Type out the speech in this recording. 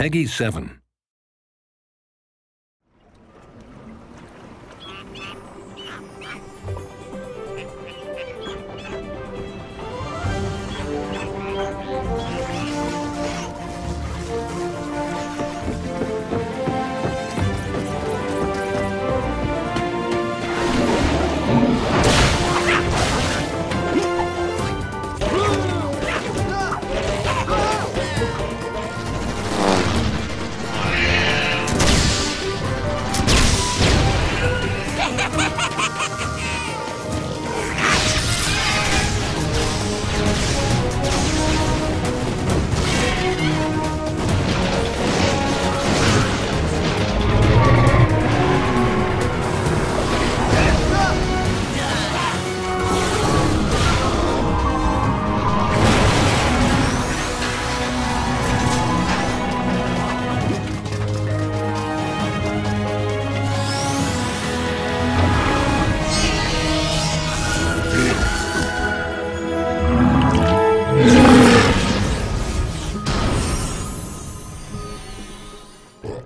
Peggy 7. Well,